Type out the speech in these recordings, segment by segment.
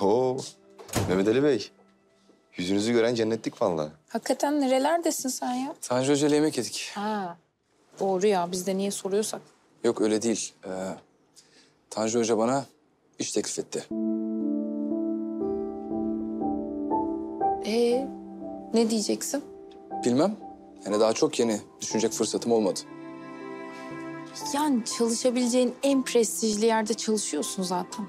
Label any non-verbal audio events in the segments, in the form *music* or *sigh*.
Oo, Mehmet Ali Bey. Yüzünüzü gören cennetlik vallahi. Hakikaten nerelerdesin sen ya? Tanju Hoca ile yemek yedik. Ha. Doğru ya biz de niye soruyorsak. Yok öyle değil. Ee, Tanju Hoca bana iş teklif etti. Ee, ne diyeceksin? Bilmem. Yani daha çok yeni. Düşünecek fırsatım olmadı. Yani çalışabileceğin en prestijli yerde çalışıyorsun zaten.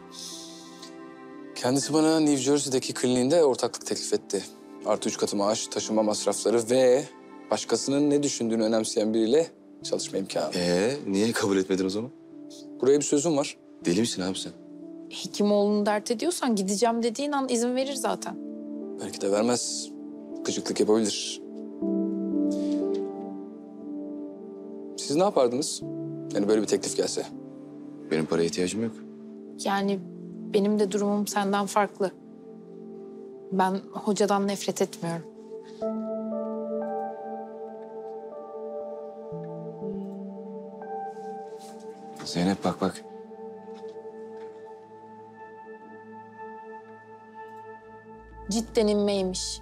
Kendisi bana New Jersey'deki kliniğinde ortaklık teklif etti. Artı üç katı maaş, taşınma masrafları ve başkasının ne düşündüğünü önemseyen biriyle çalışma imkanı. Ee, niye kabul etmedin o zaman? Buraya bir sözüm var. Deli misin abi sen? Hekimoğlu'nu dert ediyorsan gideceğim dediğin an izin verir zaten. Belki de vermez. Gıcıklık yapabilir. Siz ne yapardınız? Yani böyle bir teklif gelse. Benim paraya ihtiyacım yok. Yani benim de durumum senden farklı. Ben hocadan nefret etmiyorum. Zeynep bak bak. Cidden inmeymiş.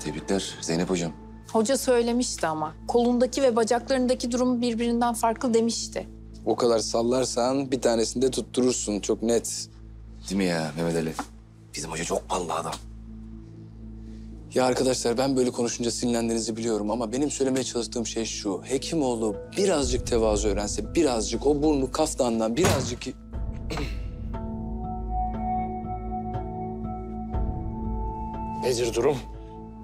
Tebrikler Zeynep hocam. Hoca söylemişti ama. Kolundaki ve bacaklarındaki durum birbirinden farklı demişti. O kadar sallarsan bir tanesini de tutturursun. Çok net. Değil mi ya Mehmet Ali? Bizim hoca çok ballı adam. Ya arkadaşlar ben böyle konuşunca sinirlendiğinizi biliyorum ama benim söylemeye çalıştığım şey şu. Hekimoğlu birazcık tevazu öğrense, birazcık o burnu kaftandan birazcık... *clears throat* Nedir durum?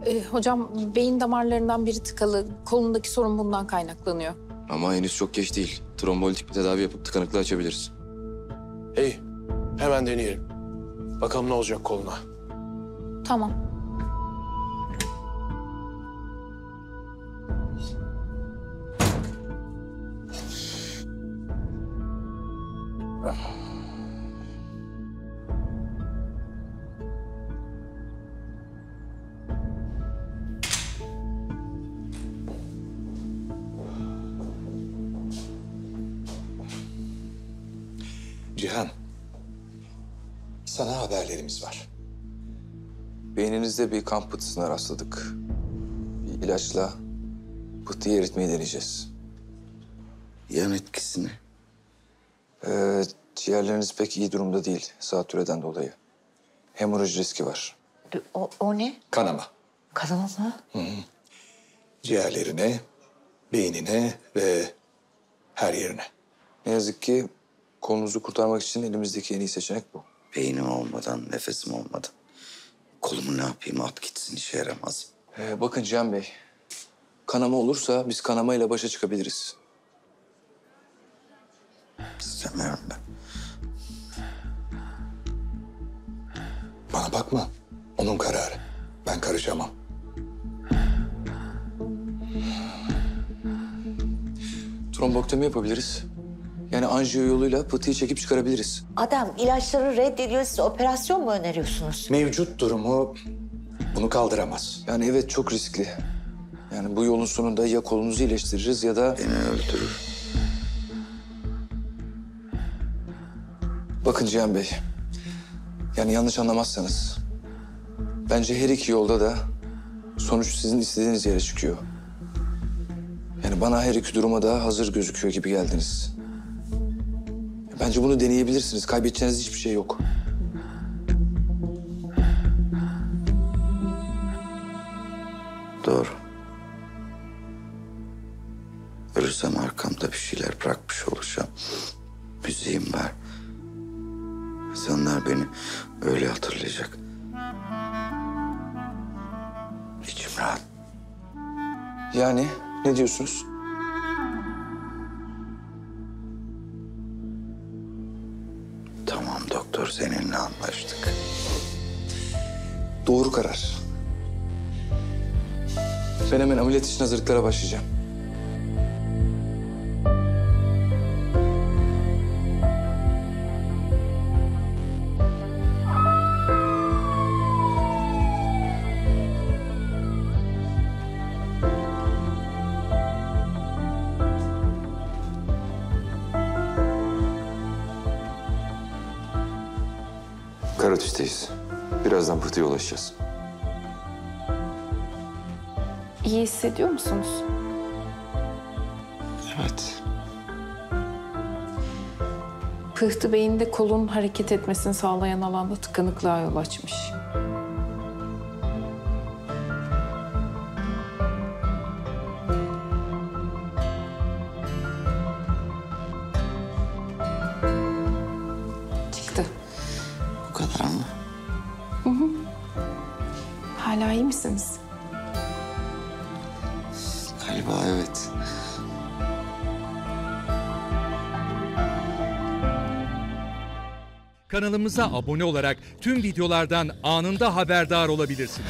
Ee, hocam beyin damarlarından biri tıkalı. Kolundaki sorun bundan kaynaklanıyor. Ama henüz çok geç değil. Trombolitik bir tedavi yapıp tıkanıklığı açabiliriz. İyi. Hemen deneyelim. Bakalım ne olacak koluna. Tamam. Cihan, sana haberlerimiz var. Beyninizde bir kan pıhtısına rastladık. Bir ilaçla pıhtıyı eritmeyi deneyeceğiz. Yan etkisi ne? Ee, ciğerleriniz pek iyi durumda değil zatürreden dolayı. Hemoraj riski var. O, o ne? Kanama. Kanama mı? Ciğerlerine, beynine ve her yerine. Ne yazık ki kolunuzu kurtarmak için elimizdeki en iyi seçenek bu. Beynim olmadan, nefesim olmadan. Kolumu ne yapayım at gitsin işe yaramaz. Ee, bakın Cihan Bey, kanama olursa biz kanamayla başa çıkabiliriz. İstemiyorum ben. Bana bakma. Onun kararı. Ben karışamam. Trombektomi yapabiliriz. Yani anjiyo yoluyla pıhtıyı çekip çıkarabiliriz. Adam ilaçları reddediyor. Siz operasyon mu öneriyorsunuz? Mevcut durumu bunu kaldıramaz. Yani evet çok riskli. Yani bu yolun sonunda ya kolunuzu iyileştiririz ya da... Beni öldürür. Bakın Cihan Bey, yani yanlış anlamazsanız... Bence her iki yolda da sonuç sizin istediğiniz yere çıkıyor. Yani bana her iki duruma da hazır gözüküyor gibi geldiniz. Bence bunu deneyebilirsiniz. Kaybedeceğiniz hiçbir şey yok. Doğru. Ölürsem arkamda bir şeyler bırakmış olacağım. Müziğim var. İnsanlar beni öyle hatırlayacak. İçim rahat. Yani ne diyorsunuz? Anlaştık. Doğru karar. Ben hemen ameliyat için hazırlıklara başlayacağım. Karı ateşteyiz. Birazdan pıhtıya ulaşacağız. İyi hissediyor musunuz? Evet. Pıhtı beyinde kolun hareket etmesini sağlayan alanda tıkanıklığa yol açmış. Kadar mı? Hala iyi misiniz? Galiba evet. Kanalımıza abone olarak tüm videolardan anında haberdar olabilirsiniz.